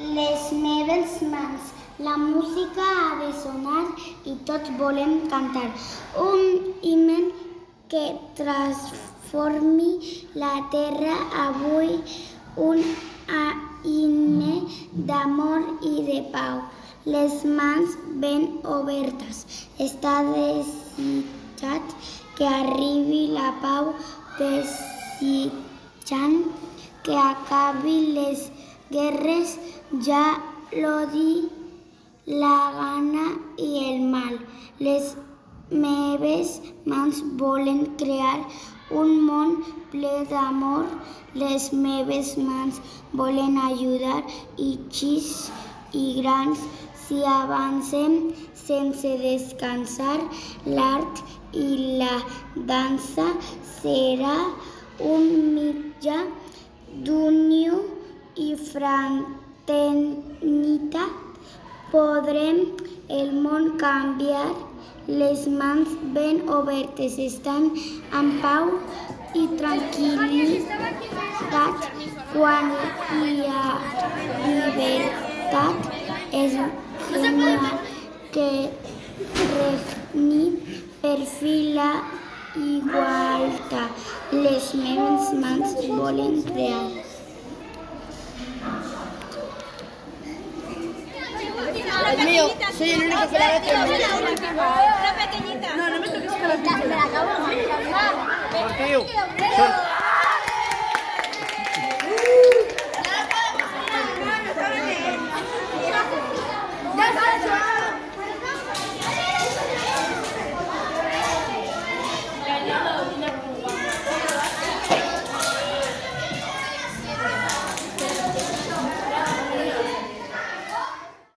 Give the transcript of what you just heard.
Les meves mans. La música ha de sonar i tots volem cantar. Un himen que transformi la terra avui, un himne d'amor i de pau. Les mans ben obertes. Està desitjat que arribi la pau, desitjant que acabi les guerres, ja l'odi, la gana i el mal. Les meves mans volen crear un món ple d'amor. Les meves mans volen ajudar i xis i grans si avancem sense descansar. L'art i la dansa serà un mitjà d'unió i fraternitat. Podrem el món canviar. Les mans ben obertes estan en pau i tranquil·litat. Quan hi ha llibertat és una que regni per fi la igualtat. Les meves mans volen crear. Dios mío, soy el único que la Una pequeñita. No, no me toques con la Me la acabo de